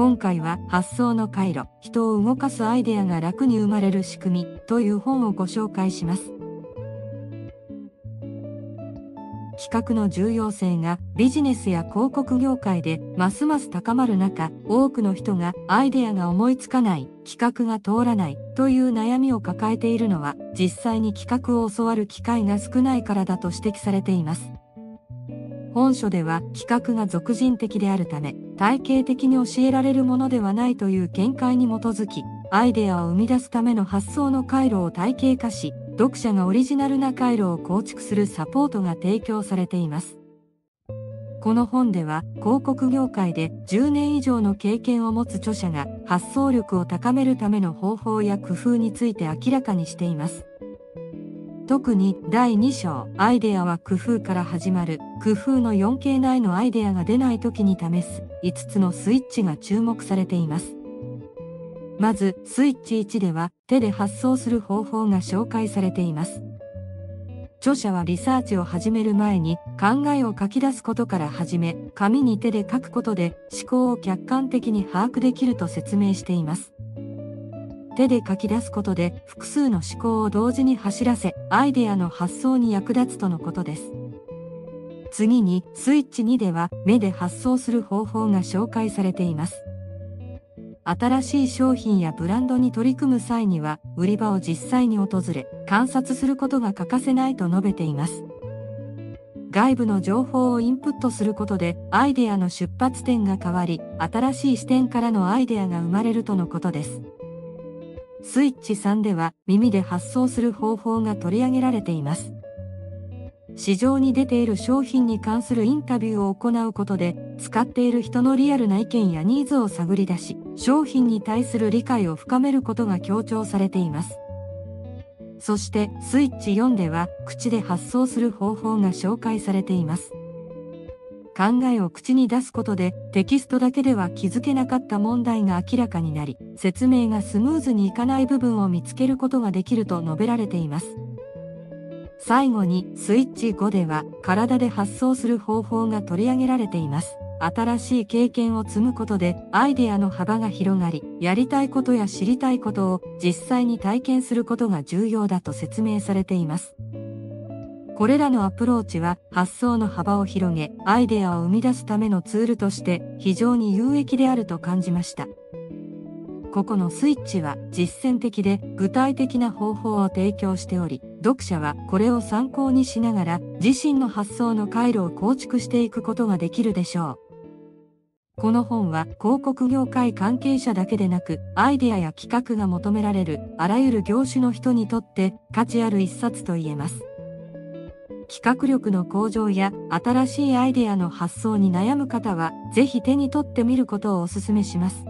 今回は発想の回路、人を動かすアイデアが楽に生まれる仕組みという本をご紹介します。企画の重要性がビジネスや広告業界でますます高まる中、多くの人がアイデアが思いつかない、企画が通らないという悩みを抱えているのは実際に企画を教わる機会が少ないからだと指摘されています。本書では企画が俗人的であるため、体系的に教えられるものではないという見解に基づき、アイデアを生み出すための発想の回路を体系化し、読者がオリジナルな回路を構築するサポートが提供されています。この本では広告業界で10年以上の経験を持つ著者が発想力を高めるための方法や工夫について明らかにしています。特に第2章アイデアは工夫から始まる。工夫の 4K 内のアイデアが出ない時に試す。5つのスイッチが注目されています。まずスイッチ1では手で発想する方法が紹介されています。著者はリサーチを始める前に考えを書き出すことから始め紙に手で書くことで思考を客観的に把握できると説明しています。手で書き出すことで複数の思考を同時に走らせアイデアの発想に役立つとのことです。次にスイッチ2では目で発想する方法が紹介されています。新しい商品やブランドに取り組む際には売り場を実際に訪れ観察することが欠かせないと述べています。外部の情報をインプットすることでアイデアの出発点が変わり新しい視点からのアイデアが生まれるとのことです。スイッチ3では耳で発送する方法が取り上げられています。市場に出ている商品に関するインタビューを行うことで使っている人のリアルな意見やニーズを探り出し商品に対する理解を深めることが強調されています。そしてスイッチ4では口で発送する方法が紹介されています。考えを口に出すことでテキストだけでは気づけなかった問題が明らかになり説明がスムーズにいかない部分を見つけることができると述べられています。最後にスイッチ5では体で発想する方法が取り上げられています。新しい経験を積むことでアイデアの幅が広がりやりたいことや知りたいことを実際に体験することが重要だと説明されています。これらのアプローチは発想の幅を広げ、アイデアを生み出すためのツールとして非常に有益であると感じました。ここのスイッチは実践的で具体的な方法を提供しており、読者はこれを参考にしながら自身の発想の回路を構築していくことができるでしょう。この本は広告業界関係者だけでなくアイデアや企画が求められるあらゆる業種の人にとって価値ある一冊と言えます。企画力の向上や新しいアイデアの発想に悩む方は、ぜひ手に取ってみることをお勧めします。